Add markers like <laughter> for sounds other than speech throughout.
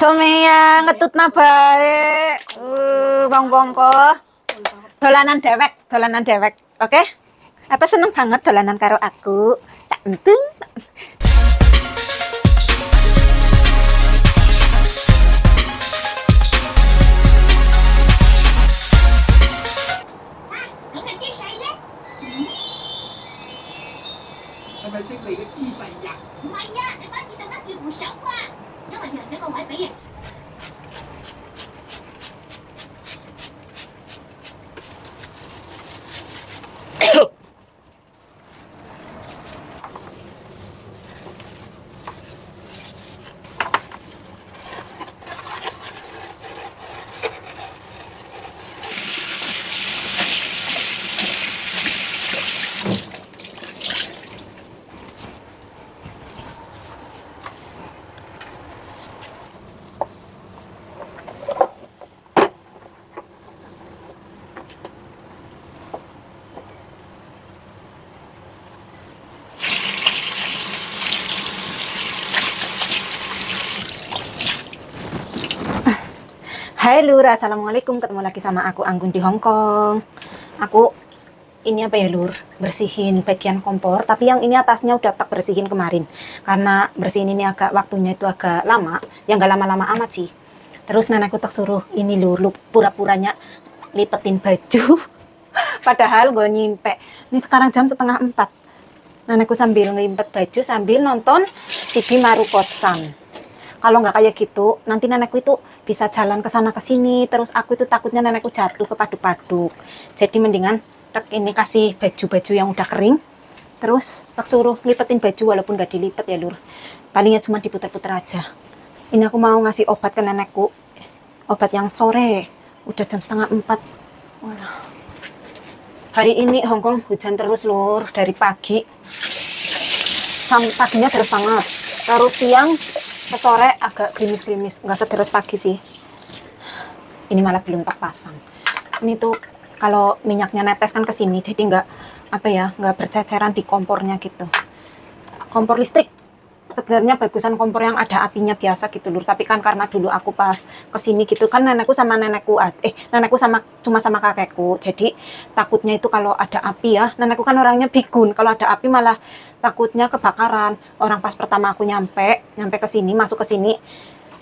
Comea ngetut na baik. Uh, bang bongko. Dolanan dewek, dolanan dewek. Oke? Apa seneng banget dolanan karo aku? Tak entung. 咁嘅姿势咧？系咪识你嘅姿势呀？唔系啊，你把自动握住扶手啊， 人让咗个位俾人。Hai Lur, Assalamualaikum. Ketemu lagi sama aku Anggun di Hong Kong. Aku ini apa ya Lur? Bersihin bagian kompor, tapi yang ini atasnya udah tak bersihin kemarin. Karena bersihin ini agak waktunya itu agak lama, yang nggak lama-lama amat sih. Terus nenekku tak suruh ini Lur, lu pura-puranya lipetin baju. <laughs> Padahal gue nyimpe. Ini sekarang jam setengah empat. Nenekku sambil ngelimpet baju sambil nonton Cibi Marukocan kalau nggak kayak gitu nanti nenekku itu bisa jalan ke sana ke sini terus aku itu takutnya nenekku jatuh ke paduk-paduk jadi mendingan tak ini kasih baju-baju yang udah kering terus tak suruh lipetin baju walaupun nggak dilipet ya lur. Palingnya cuma diputer-puter aja. Ini aku mau ngasih obat ke nenekku. Obat yang sore udah jam setengah empat. Hari ini Hongkong hujan terus lur dari pagi. Sam, paginya terus banget terus siang sore agak gerimis-gerimis nggak sederes pagi sih. Ini malah belum tak pasang. Ini tuh kalau minyaknya netes kan ke sini jadi nggak apa ya nggak berceceran di kompornya gitu. Kompor listrik. Sebenarnya bagusan kompor yang ada apinya biasa gitu lur tapi kan karena dulu aku pas ke sini gitu kan nenekku sama nenekku eh nenekku sama cuma sama kakekku. Jadi takutnya itu kalau ada api ya nenekku kan orangnya bigun. Kalau ada api malah takutnya kebakaran. Orang pas pertama aku nyampe nyampe ke sini masuk ke sini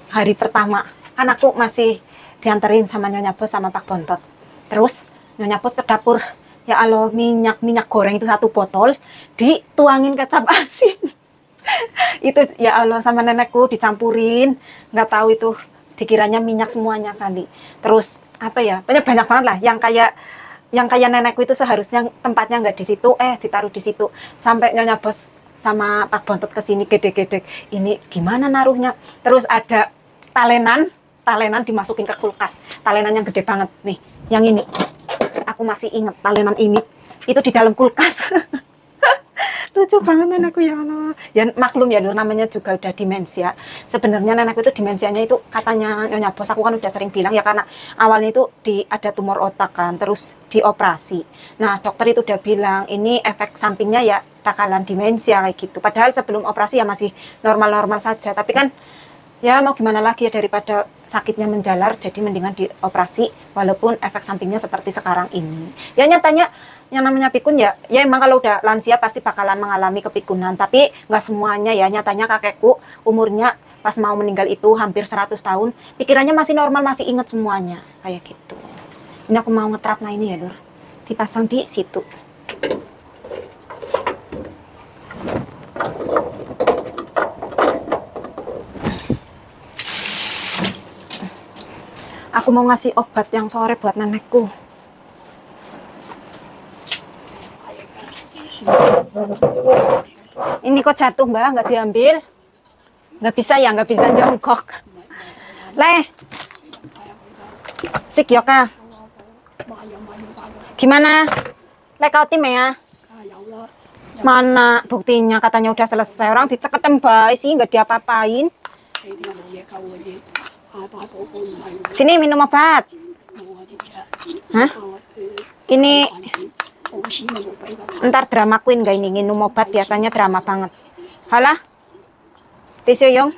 hari pertama kan aku masih dianterin sama nyonya bos sama pak bontot. Terus nyonya bos ke dapur. Ya Allah minyak minyak goreng itu satu botol dituangin kecap <laughs> asin. Itu ya Allah sama nenekku dicampurin. Nggak tahu itu dikiranya minyak semuanya kali. Terus apa ya banyak banyak banget lah. Yang kayak yang kayak nenekku itu seharusnya tempatnya nggak di situ eh ditaruh di situ. Sampai nyonya bos sama Pak Bontot ke sini gede-gede ini gimana naruhnya? Terus ada talenan talenan dimasukin ke kulkas. Talenan yang gede banget. Nih yang ini. Aku masih inget talenan ini. Itu di dalam kulkas <laughs> lucu banget nenekku ya Allah. Ya maklum ya Nur namanya juga udah demensia. Sebenarnya nenekku itu demensianya itu katanya nyonya bos aku kan udah sering bilang ya karena awalnya itu di ada tumor otak kan terus dioperasi. Nah dokter itu udah bilang ini efek sampingnya ya bakalan demensia kayak gitu. Padahal sebelum operasi ya masih normal-normal saja. Tapi kan ya mau gimana lagi ya daripada sakitnya menjalar jadi mendingan dioperasi walaupun efek sampingnya seperti sekarang ini. Ya nyatanya yang namanya pikun ya ya emang kalau udah lansia pasti bakalan mengalami kepikunan. Tapi nggak semuanya ya nyatanya kakekku umurnya pas mau meninggal itu hampir 100 tahun pikirannya masih normal masih inget semuanya. Kayak gitu. Ini aku mau ngeterapna ini ya Lur dipasang di situ. Aku mau ngasih obat yang sore buat nenekku Ini kok jatuh mbak, nggak diambil? Nggak bisa ya, nggak bisa jongkok. Leh, sik yoka. Gimana? Leh kau tim ya? Mana buktinya katanya udah selesai orang diceket mbak sih nggak diapa-apain. Sini minum obat. Hah? Ini Ntar drama queen gak ini minum obat biasanya drama banget. Halah. Tisu Yong.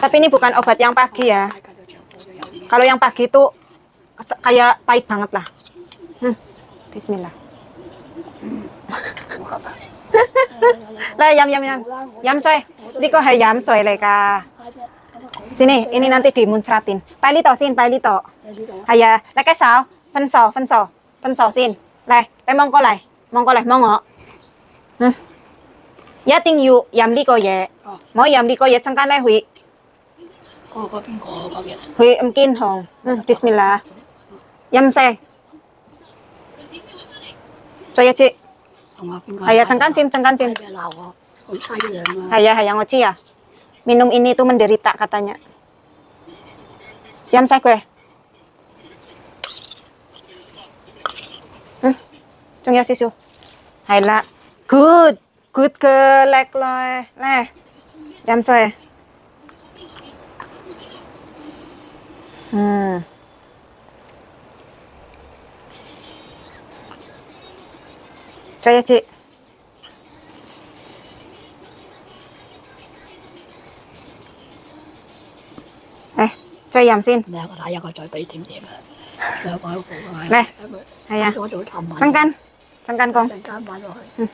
Tapi ini bukan obat yang pagi ya. Kalau yang pagi itu kayak pahit banget lah. Hmm. Bismillah. <laughs> lah yam yam yam. Yam soy. Diko hai yam soy leka. Sini, ini nanti dimuncratin. Paili to sin, pali to. Haya, lekai sao, fen sao, fen sao, sin. sò, phân sò, phân sò xin. Lại, lại mong qua lại, mong qua lại, mong ngọ. Ừ. Nhất định yêu yam đi có嘢, 哦， mỗi yam đi có嘢chẳng can lại hủy, 嗰个边个咁嘅？ hủy âm kinh hồng. Ừ, Bismillah. Yam xe. Cho ya chị. 同我边个？ Hay à, chẳng can xin, chẳng can xin. 俾人闹我，好凄凉啊！ Hay ya, hay ya, ngoci ya. Minum ini tuh menderita katanya. Yam xe quê. 정리하시죠. 하이라. 굿. 굿 글렉러에. 네. 얌소에. 음. 저야지. Đây, cho dầm xin. Nè, có thể cho tôi bị thêm điểm. Nè, hay à. Canh canh. Cengkan kong. Hmm.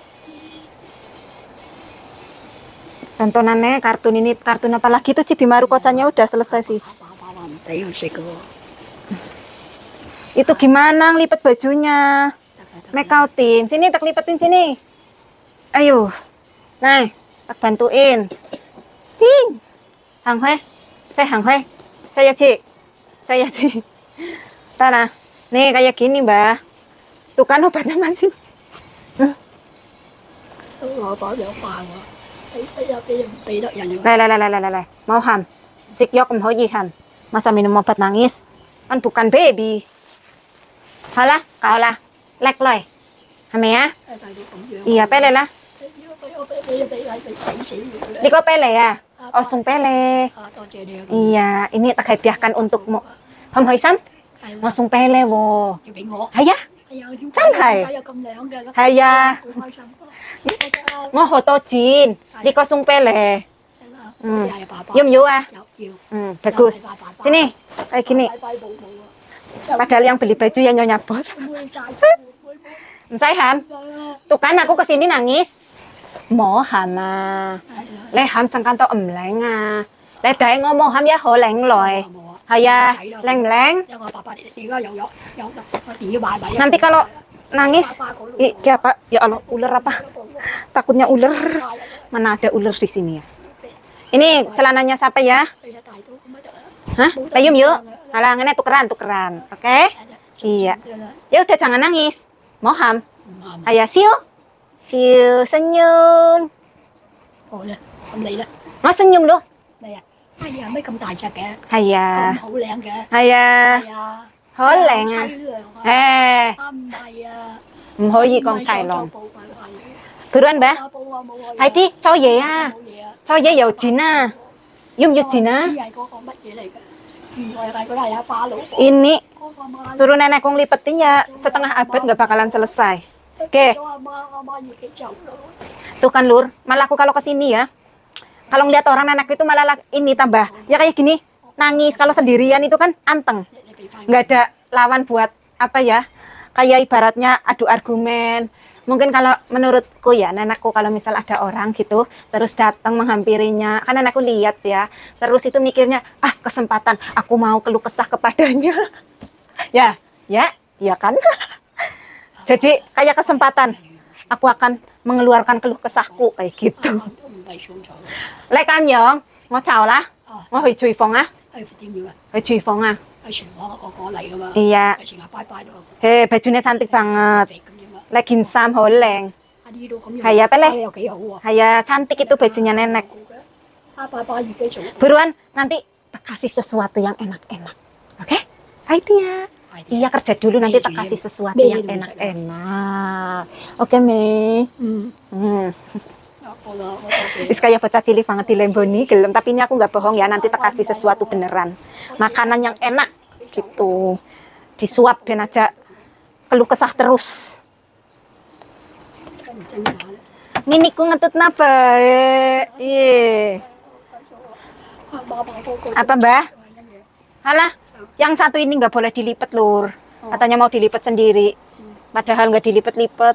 Tontonannya kartun ini kartun apa lagi tuh Cibimaru kocanya udah selesai sih. Itu gimana ngelipet bajunya? Make out tim. Sini tak lipetin sini. Ayo. Nah, tak bantuin. Ting. Hang Hui. Saya Hang Hui. Saya Cik. Saya Cik. Tana, Nih kayak gini, Mbak. Tuh kan obatnya masih. Lai, lai, lai, lai, lai, lai. Mau ham. Sik yok mau ham. Masa minum obat nangis? Kan bukan baby. Hala, kau lah. Lek loy. Hame ya? Iya, pele lah. Ini kok pele ya? Oh, sung pele. Iya, ini tak hadiahkan untukmu. sam? Mau sung pele wo. Ayah. 真系解有咁靓嘅？ 系啊好开心。 mau hoto jin. Di kau sung pele. Hmm. Dạ,爸爸。 Yum yu ah. 有要。 Hmm, bagus. Sini, kayak gini. Bye-bye 宝宝啊！ Padahal yang beli baju ya nyonya bos. 会债会 Saya ham. Tuh kan aku kesini nangis. Mau ham ah. 系啊。 Le ham chẳng tao ẩm lạnh à. Le đại ngô mô ham ya hồ lạnh Iya. Leng-leng. Ya Nanti kalau nangis, i, Pak, ya Allah, ular apa? Takutnya ular. Mana ada ular di sini ya? Ini celananya siapa ya? Hah? Payum yuk. Alah, tukeran, tukeran. Oke? Okay? Iya. Ya udah jangan nangis. Moham. Ayah siu. Siu senyum. Oh, Mas senyum loh. 你啊？哎呀，咩咁大只嘅？ Haya. 咁好靓嘅。 Haya. 系啊。 Hổ lạnh à. 凄凉啊！ Eh, 啊唔系啊， 唔可以讲齐lòng. Buruan, Mbak. Hay tí, cho về à. 冇嘢啊， Cho về dầu chín à. Yum yuk chín 知 à. 系嗰个乜嘢嚟嘅？原来系嗰个系阿巴佬。 Ini 嗰个妈 suruh nenek kong lipetin ya setengah abad nggak bakalan selesai. Oke. 咗阿妈，阿妈要几走咯？ Tuh kan Lur, malah aku kalau kesini ya, Kalau ngeliat orang anak itu malah ini tambah ya kayak gini nangis. Kalau sendirian itu kan anteng, nggak ada lawan buat apa ya kayak ibaratnya adu argumen. Mungkin kalau menurutku ya, anakku kalau misal ada orang gitu, terus datang menghampirinya, kan anakku lihat ya, terus itu mikirnya, ah kesempatan, aku mau keluh kesah kepadanya. <laughs> ya, ya, ya kan? <laughs> Jadi kayak kesempatan, aku akan mengeluarkan keluh kesahku kayak gitu. Oh, 都唔系想咗， Lại cam nhượng, ngó chào lá, 啊， ngó hủy chùi phòng á, 系点样啊？ hủy chùi phòng à. 系全港个个嚟噶嘛？ Iya, 系成日拜拜咯， he bajunya cantik banget. 肥咁样嘛？ Lagi sam holeng. 啊呢度咁样， 系啊，Pele. 又几好喎。 Haya cantik itu bajunya nenek. 啊拜拜自己做。 Buruan, nanti tak kasih sesuatu yang enak-enak. Oke? Pahit ya. Iya kerja dulu nanti tak kasih sesuatu Iya, yang iya, iya. enak-enak. Oke Mei. Hmm. Hmm. Kayak bocah cilik banget dilemboni gelem tapi ini aku nggak bohong ya nanti tak kasih sesuatu beneran. Makanan yang enak gitu. Disuap ben aja keluh kesah terus. Nini ku ngetut napa? Iya. Apa mbah? Halah, yang satu ini nggak boleh dilipat lur. Katanya mau dilipat sendiri. Padahal nggak dilipat-lipat.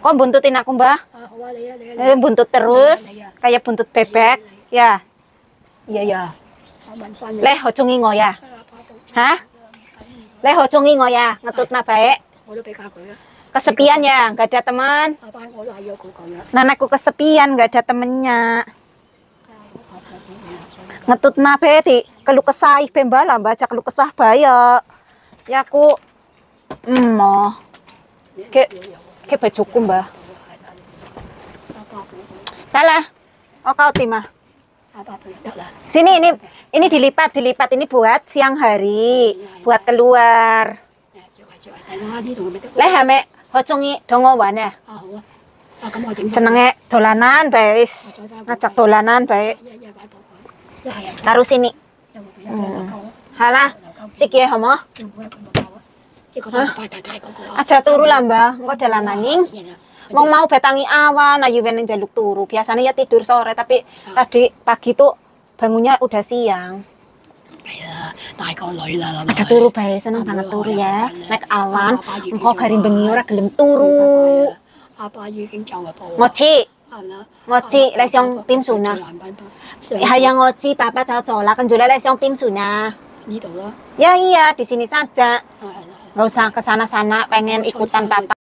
Kok buntutin aku mbah? Eh, buntut terus, kayak buntut bebek. Ya. Iya ya. Leh ojo ngingo ya. Hah? Leh ojo ngingo ya, ngetut na baik. Kesepian ya, nggak ada teman. Nanakku kesepian, nggak ada temennya. Ngetut na beti, keluh kesah pembala baca keluh kesah baya. Ya aku, hmm, ke bajuku mbah. Tala, oh kau timah. Sini ini ini dilipat, dilipat ini buat siang hari, buat keluar. Leh ame hocongi dongo wane. Senenge dolanan bae wis. Ngajak dolanan bae. Taruh sini. Halah, siki homo. Aja turu lah, Mbah. Engko dalam maning. Wong mau batangi awan, ayu ben njaluk turu. Biasanya ya tidur sore, tapi tadi pagi tuh bangunnya udah siang. Aja turu bae, seneng banget turu ya. Naik awan, engko garing bengi ora gelem turu. Mochi, mochi les yang tim sunah. Hayang ngoci papa cocok lah kenjula les yang tim sunah. Ya iya, di sini saja. Nggak usah ke sana-sana pengen ikutan papa.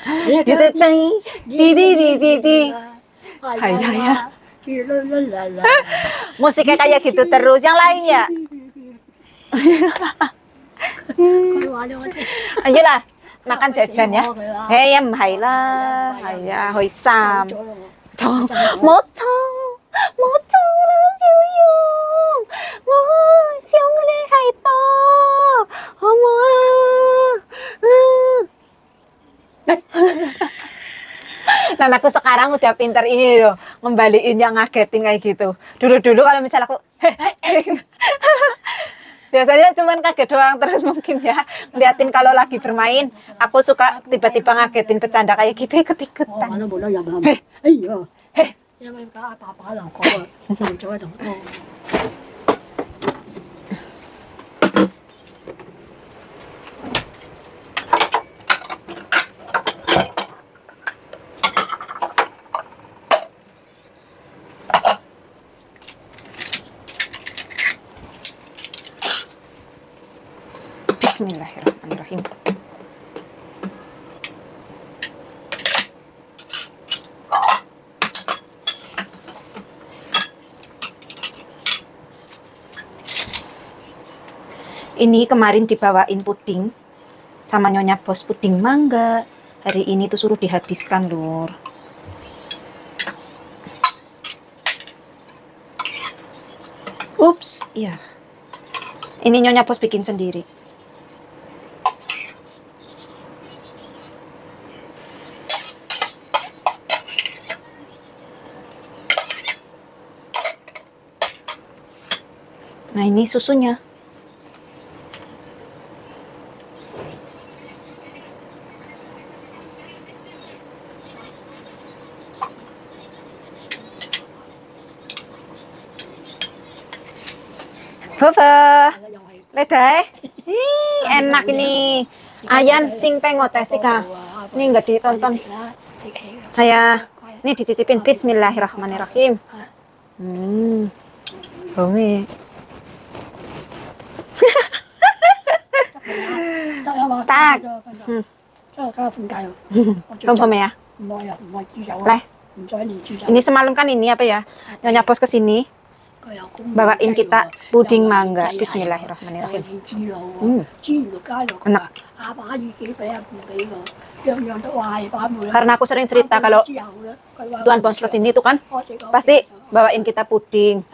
Di di di di di di. Hai, hai, ya. <laughs> Musiknya kayak gitu terus. Yang lainnya, <laughs> ayolah makan jajan ya. Hei, em hay là hay à, hồi sam. Chong, một chong, một chong là siêu yung, một siêu lê hay to, homo. Nah, aku sekarang udah pinter ini loh, ngembaliin yang ngagetin kayak gitu. Dulu-dulu kalau misalnya aku, <laughs> biasanya cuman kaget doang terus mungkin ya ngeliatin kalau lagi bermain aku suka tiba-tiba ngagetin bercanda kayak gitu ikut-ikutan. Bismillahirrahmanirrahim Ini kemarin dibawain puding sama nyonya bos puding mangga. Hari ini tuh suruh dihabiskan, Lur. Ups, iya. Ini nyonya bos bikin sendiri. Nah, ini susunya. Fufu. Lihat deh. Ih, enak ini. Ayan, cingpeng pengot sih ah. kak. Ini nggak ditonton. Kayak ini dicicipin Bismillahirrahmanirrahim. Hmm, Rumi. <laughs> Tak. Hmm. Ya? Ini semalam kan ini apa ya? Nyonya bos ke sini bawain kita puding mangga. Bismillahirrahmanirrahim. hmm. enak. Karena aku sering cerita kalau Tuan Bos ke sini tuh kan pasti bawain kita puding.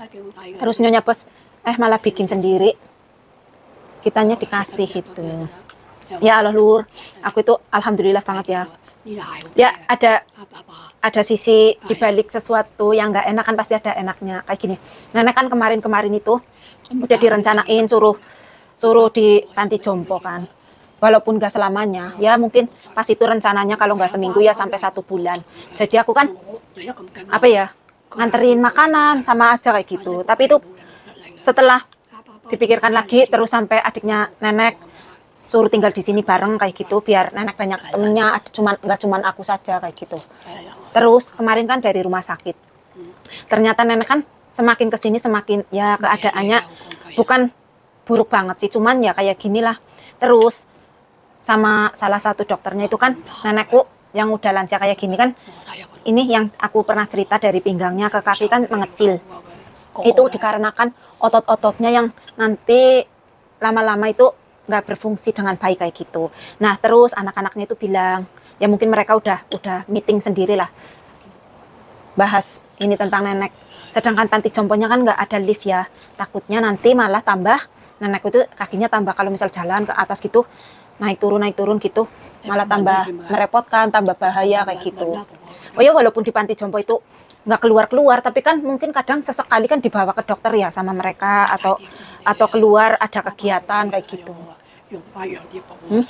Terus nyonya bos eh malah bikin sendiri. Kitanya dikasih itu ya Allah lur. Aku itu alhamdulillah banget ya. Ya, ya ada ada sisi oh, iya. dibalik sesuatu yang nggak enak kan pasti ada enaknya. Kayak gini. Nenek kan kemarin-kemarin itu udah direncanain suruh suruh di panti jompo kan. Walaupun nggak selamanya ya mungkin pas itu rencananya kalau nggak seminggu ya sampai satu bulan. Jadi aku kan apa ya nganterin makanan sama aja kayak gitu. Tapi itu setelah dipikirkan lagi terus sampai adiknya nenek suruh tinggal di sini bareng kayak gitu biar nenek banyak temennya Cuman nggak cuman aku saja kayak gitu. Terus kemarin kan dari rumah sakit. Ternyata nenek kan semakin ke sini semakin ya keadaannya bukan buruk banget sih, cuman ya kayak gini lah. Terus sama salah satu dokternya itu kan nenekku yang udah lansia kayak gini kan ini yang aku pernah cerita dari pinggangnya ke kaki kan mengecil. Itu dikarenakan otot-ototnya yang nanti lama-lama itu nggak berfungsi dengan baik kayak gitu. Nah terus anak-anaknya itu bilang ya mungkin mereka udah udah meeting sendiri lah bahas ini tentang nenek. Sedangkan panti jomponya kan nggak ada lift ya. Takutnya nanti malah tambah nenekku itu kakinya tambah kalau misal jalan ke atas gitu naik turun naik turun gitu malah tambah merepotkan tambah bahaya kayak gitu. Oh ya walaupun di panti jompo itu nggak keluar keluar tapi kan mungkin kadang sesekali kan dibawa ke dokter ya sama mereka atau atau keluar ada kegiatan kayak gitu hmm?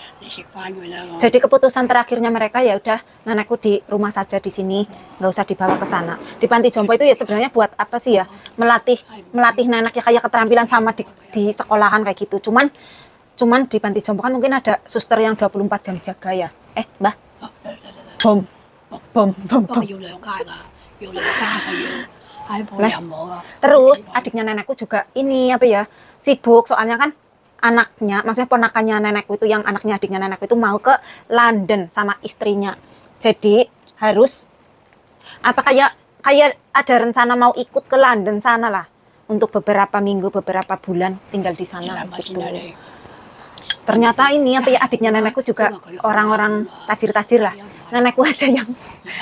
Jadi keputusan terakhirnya mereka ya udah nenekku di rumah saja di sini, nggak usah dibawa ke sana. Di panti jompo itu ya sebenarnya buat apa sih ya? Melatih melatih nenek ya kayak keterampilan sama di, di sekolahan kayak gitu. Cuman cuman di panti jompo kan mungkin ada suster yang 24 jam jaga ya. Eh, Mbah. Bom. Bom, bom, bom. Nah, terus adiknya nenekku juga ini apa ya sibuk soalnya kan anaknya, maksudnya ponakannya nenekku itu yang anaknya adiknya nenekku itu mau ke London sama istrinya. Jadi harus apa kayak kayak ada rencana mau ikut ke London sana lah. Untuk beberapa minggu, beberapa bulan tinggal di sana gitu. Ternyata ini apa ya adiknya nenekku juga orang-orang tajir-tajir lah. Nenekku aja yang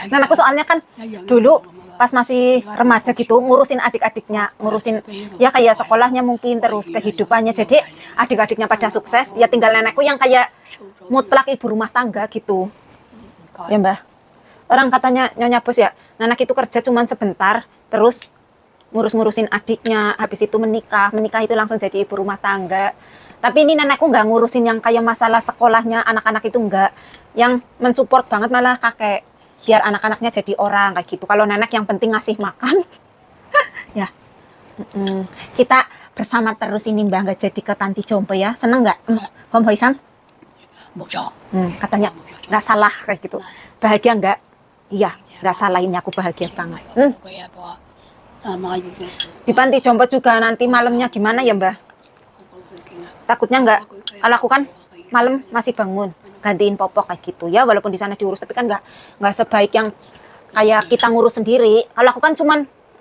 nenekku soalnya kan dulu pas masih remaja gitu ngurusin adik-adiknya ngurusin ya kayak sekolahnya mungkin terus kehidupannya. Jadi adik-adiknya pada sukses ya tinggal nenekku yang kayak mutlak ibu rumah tangga gitu. Ya mbah. Orang katanya nyonya bos ya nenek itu kerja cuman sebentar terus ngurus-ngurusin adiknya habis itu menikah menikah itu langsung jadi ibu rumah tangga. Tapi ini nenekku nggak ngurusin yang kayak masalah sekolahnya anak-anak itu nggak. Yang mensupport banget malah kakek biar anak-anaknya jadi orang kayak gitu. Kalau nenek yang penting ngasih makan, <laughs> ya mm-mm. kita bersama terus ini Mbak nggak jadi ke Tanti Jompo ya. Seneng nggak, Om Hoisam? Hmm, katanya nggak salah kayak gitu. Bahagia nggak? Iya, nggak salah ini aku bahagia banget. Hmm. Di Panti Jompo juga nanti malamnya gimana ya Mbak? Takutnya nggak? Kalau aku kan malam masih bangun gantiin popok kayak gitu. Ya walaupun di sana diurus tapi kan nggak nggak sebaik yang kayak kita ngurus sendiri. Kalau aku kan cuman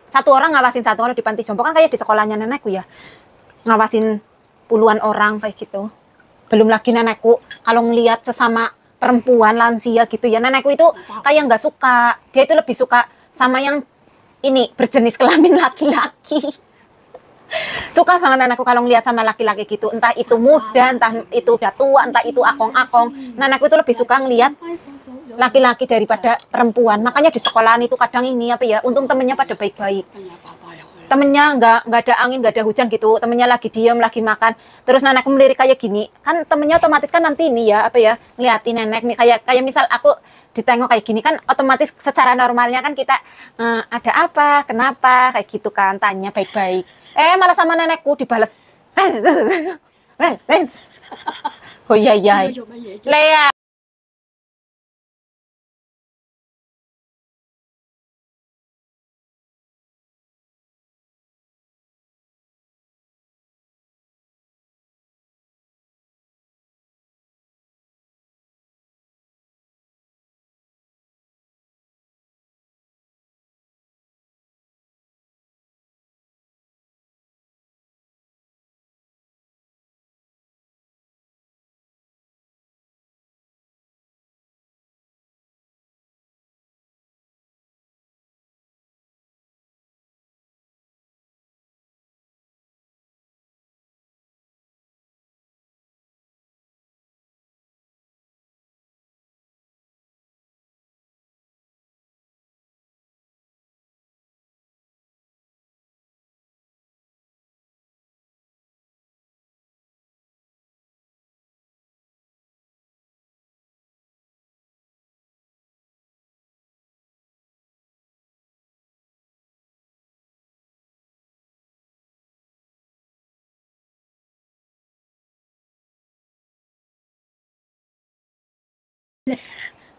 satu orang ngawasin satu orang di panti jompo kan kayak di sekolahnya nenekku ya. Ngawasin puluhan orang kayak gitu. Belum lagi nenekku kalau ngelihat sesama perempuan lansia gitu ya nenekku itu kayak nggak suka. Dia itu lebih suka sama yang ini berjenis kelamin laki-laki suka banget anakku kalau ngeliat sama laki-laki gitu. Entah itu muda entah itu udah tua entah itu akong-akong. Nah anakku itu lebih suka ngeliat laki-laki daripada perempuan. Makanya di sekolahan itu kadang ini apa ya untung temennya pada baik-baik. Temennya nggak nggak ada angin nggak ada hujan gitu. Temennya lagi diem lagi makan. Terus anakku melirik kayak gini kan temennya otomatis kan nanti ini ya apa ya ngeliatin nenek nih. Kayak kayak misal aku ditengok kayak gini kan otomatis secara normalnya kan kita e, ada apa? Kenapa? Kayak gitu kan tanya baik-baik. Eh malah sama nenekku dibalas. Eh, eh, eh. oh iya iya. Lea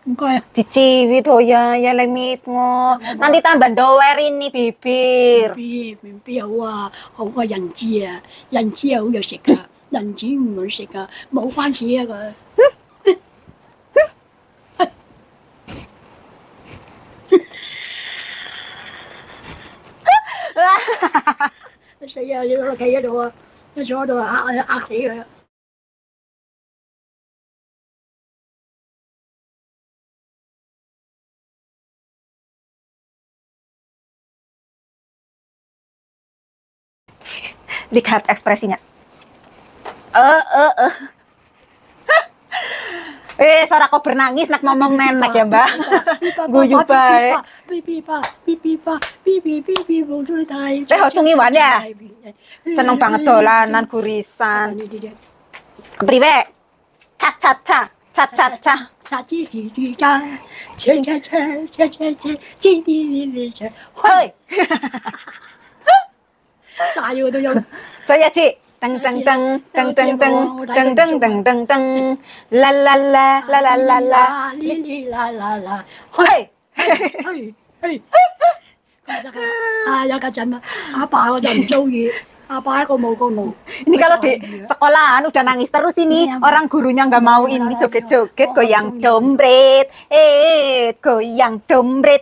Engko diciwit oh ya ya lemit ngo. Nanti tambah dowerin nih bibir. Bibir, bibir wah, không có dành chia, dành chia không được sạch cả, dành chia không được sạch cả, 冇關事啊佢。死啊！你攞嚟企喺度啊，你坐喺度啊，呃呃死佢。lihat ekspresinya. Eh, uh, eh, eh. Eh, suara kok bernangis nak ngomong nenek ya, Mbak. Guyu bae. Pipi pa, pipi pa, pipi pipi bulu tai. Teh ocung iwan ya. Seneng banget dolanan gurisan. Kepriwe? cha cha cha cha cha cha Saji ji ji cha cha cha cha cha cha cha Ji di di cha Hoi. 晒我都有。 Coba Ci. Teng teng teng teng teng teng teng teng teng teng teng. La la la la la la la. 哩哩啦啦啦， Hoi. 去去。咁得噶，啊有家阵啊，阿爸我就唔中意，阿爸一个冇个冇。 Ini kalau di sekolahan udah nangis terus ini Iya, orang gurunya nggak mau ini joget-joget goyang dompet, eh goyang dompet.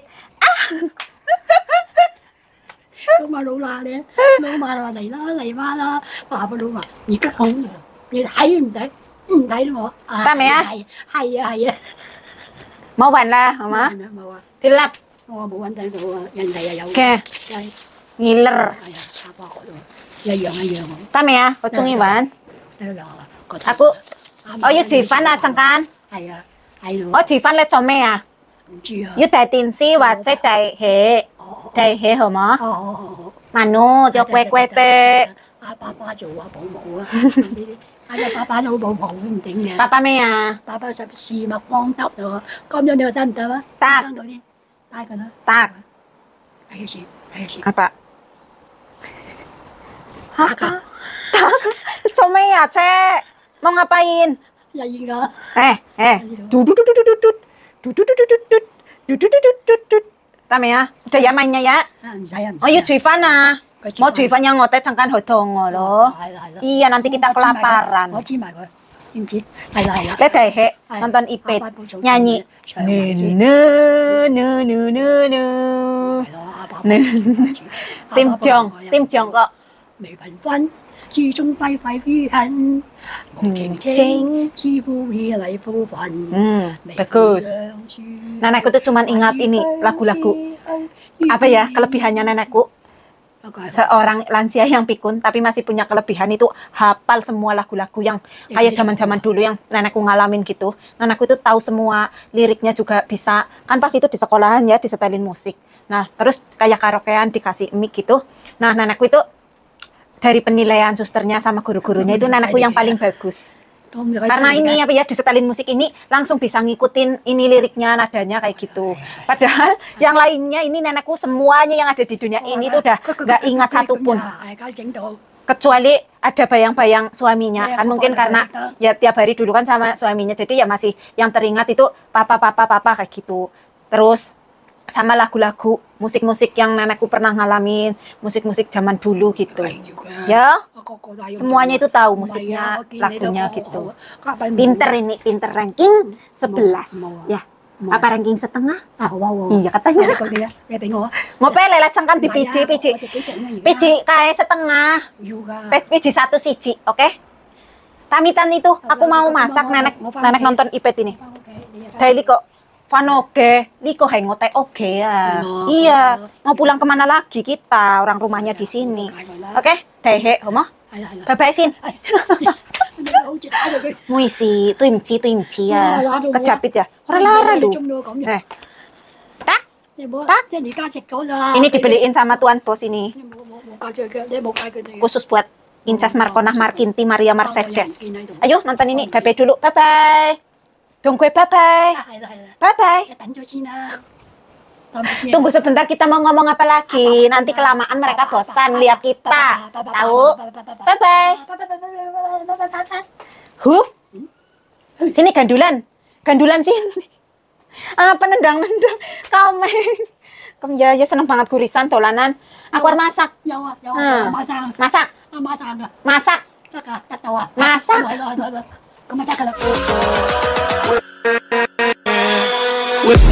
<laughs> 咁啊老乸咧，老馬就話嚟啦嚟翻啦，話個老馬而家好涼，你睇唔睇？唔睇到我得未啊？係係啊係啊，冇運啦係嘛？冇啊，啲粒我冇揾睇到啊，人哋又有嘅，二粒係啊，下巴嗰度一樣一樣。得未啊？我中意玩。得啦，阿姑，我要煮飯啦陣間。係啊，係咯。我煮飯咧做咩啊？như tại tiền si và chạy tại hệ tại hệ hả ờ, ờ, ờ. mà mà nó cho quẹt quẹt tê. à ba ba cho qua bổng bổng à ai ba ba đâu bổng bổng không tính nè. Ba ba mấy à? Ba ba sắp xì mà quăng tóc rồi con nhớ nhớ tan tớ á. Tan rồi đi. Tan rồi đó tan ai gì ai gì à ba hả? Tan à? cho mấy à che mong à ba in là gì đó Eh eh. chú chú chú chú chú chú 嘟嘟嘟嘟嘟嘟嘟嘟嘟嘟嘟嘟，得没啊？就一米一一，我要除分啊！我除分让我爹中间去痛我咯，依呀嗱啲佢打个喇叭人，我黐埋佢，知唔知？系啦系啦，你提起，我当一百，二，年年，<laughs> 点涨？点涨个？咯，阿爸 Nu. Tim Jong, Tim Jong kok. 未贫分，之中挥挥于恨，无情情，情似乎以礼夫份。 Hmm, bagus. Nenekku tuh cuman ingat ini lagu-lagu. Apa ya kelebihannya nenekku? Seorang lansia yang pikun tapi masih punya kelebihan itu hafal semua lagu-lagu yang kayak zaman-zaman dulu yang nenekku ngalamin gitu. Nenekku itu tahu semua liriknya juga bisa. Kan pas itu di sekolahan ya disetelin musik. Nah, terus kayak karaokean dikasih mic gitu. Nah, nenekku itu dari penilaian susternya sama guru-gurunya itu nenekku yang paling bagus. Karena ini apa ya disetelin musik ini langsung bisa ngikutin ini liriknya nadanya kayak gitu. Padahal yang lainnya ini nenekku semuanya yang ada di dunia ini tuh udah nggak ingat satupun. Kecuali ada bayang-bayang suaminya Iya, kan mungkin karena ya tiap hari dulu kan sama suaminya jadi ya masih yang teringat itu papa papa papa kayak gitu. Terus sama lagu-lagu musik-musik yang nenekku pernah ngalamin musik-musik zaman dulu gitu. Ya? Semuanya itu tahu musiknya lagunya gitu. pinter ini pinter ranking 11 ya. apa ranking setengah? Ah, wow, wow. Iya katanya. Mau pele lajeng di PJ PJ. PJ kayak setengah. PJ satu siji, oke? Pamitan itu aku mau masak nenek nenek nonton Ipet ini. Daily kok. Van oke, Niko hengo teh oke ya. Oh, iya, oh. mau pulang ke mana lagi kita? Orang rumahnya di sini. Oke, okay? tehe, homo. Bye-bye sin. <laughs> Muisi, tuh imc ya. Kejapit ya. Orang lara lu. Eh. Tak? Tak? Ini dibeliin sama tuan bos ini. Khusus buat Incas Markonah Markinti Maria Mercedes. Ayo nonton ini, bye-bye dulu. Bye-bye. Tunggu bye bye. Bye bye. Tunggu sebentar kita mau ngomong apa lagi. Nanti kelamaan mereka bosan lihat kita. Tahu? Bye bye. Hup. Sini gandulan. Gandulan sih. Apa nendang-nendang Kau ya, ya seneng banget gurisan tolanan. Aku harus masak. Ya, ya, masak. Masak. Masak. Masak. Masak. Masak. Come a With